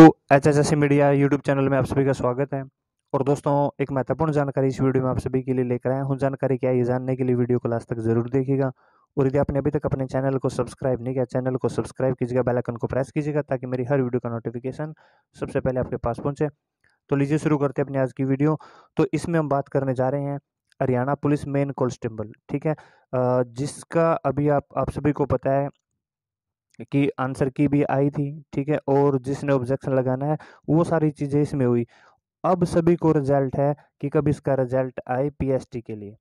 तो H S S media YouTube channel में आप सभी का स्वागत है। और दोस्तों, एक महत्वपूर्ण जानकारी इस वीडियो में आप सभी के लिए लेकर आए हूँ। जानकारी क्या है, ये जानने के लिए वीडियो को लास्ट तक ज़रूर देखिएगा। और यदि आपने अभी तक अपने चैनल को सब्सक्राइब नहीं किया, चैनल को सब्सक्राइब कीजिएगा, बेल आइकन को प्रेस कीजिएगा, ताकि मेरी हर वीडियो का नोटिफिकेशन सबसे पहले आपके पास पहुँचे। तो लीजिए शुरू करते हैं अपनी आज की वीडियो। तो इसमें हम बात करने जा रहे हैं हरियाणा पुलिस मेन कॉन्स्टेबल ठीक है? जिसका अभी आप आप सभी को पता है कि आंसर की भी आई थी, ठीक है, और जिसने ऑब्जेक्शन लगाना है, वो सारी चीज़ें इसमें हुई। अब सभी को रिज़ल्ट है कि कब इसका रिज़ल्ट आए पीएसटी के लिए।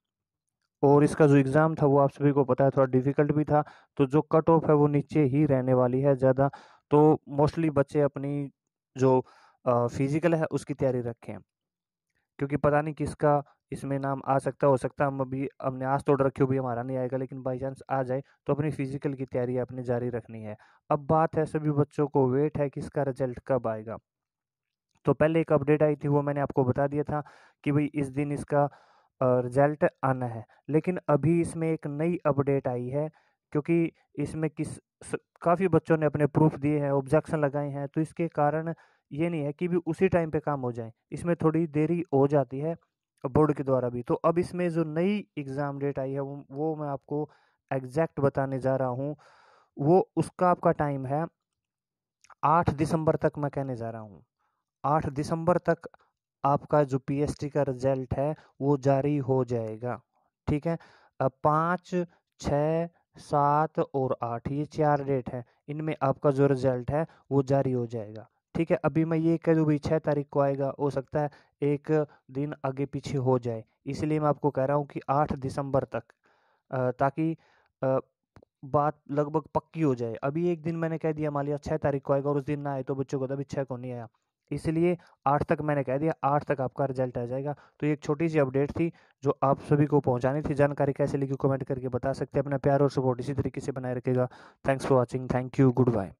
और इसका जो एग्ज़ाम था, वो आप सभी को पता है, थोड़ा डिफ़िकल्ट भी था तो जो कट ऑफ़ है, वो नीचे ही रहने वाली है ज़्यादा। तो मोस्टली बच्चे अपनी जो फ़िज़िकल है, उसकी तैयारी रखें। क्योंकि पता नहीं किसका इसमें नाम आ सकता, हो सकता हम अभी, हमने आज तोड़ रखी हो भी हमारा नहीं आएगा, लेकिन बाई चांस आ जाए तो अपनी फ़िज़िकल की तैयारी अपनी जारी रखनी है। अब बात है सभी बच्चों को वेट है कि इसका रिज़ल्ट कब आएगा। तो पहले एक अपडेट आई थी, वो मैंने आपको बता दिया था कि भाई इस दिन इसका रिज़ल्ट आना है। लेकिन अभी इसमें एक नई अपडेट आई है, क्योंकि इसमें किस काफ़ी बच्चों ने अपने प्रूफ दिए हैं ऑब्जेक्शन लगाए हैं तो इसके कारण ये नहीं है कि भी उसी टाइम पे काम हो जाए, इसमें थोड़ी देरी हो जाती है बोर्ड के द्वारा भी। तो अब इसमें जो नई एग्ज़ाम डेट आई है, वो वो मैं आपको एग्जैक्ट बताने जा रहा हूँ, वो उसका आपका टाइम है आठ दिसंबर तक मैं कहने जा रहा हूँ। आठ दिसंबर तक आपका जो पीएसटी का रिज़ल्ट है, वो जारी हो जाएगा, ठीक है? पाँच, छ, सात और आठ, ये चार डेट है, इनमें आपका जो रिज़ल्ट है, वो जारी हो जाएगा। ठीक है, अभी मैं ये कह दूँ भाई छः तारीख को आएगा, हो सकता है एक दिन आगे पीछे हो जाए, इसलिए मैं आपको कह रहा हूँ कि आठ दिसंबर तक ताकि बात लगभग पक्की हो जाए। अभी एक दिन मैंने कह दिया, मान लिया छः तारीख को आएगा और उस दिन ना आए तो बच्चों को तो अभी छः को नहीं आया। इसलिए आठ तक मैंने कह दिया, आठ तक आपका रिज़ल्ट आ जाएगा। तो ये एक छोटी सी अपडेट थी, जो आप सभी को पहुंचानी थी। जानकारी कैसे लिखी कमेंट करके बता सकते हैं। अपना प्यार और सपोर्ट इसी तरीके से बनाए रखेगा। Thanks for watching. Thank you. Goodbye.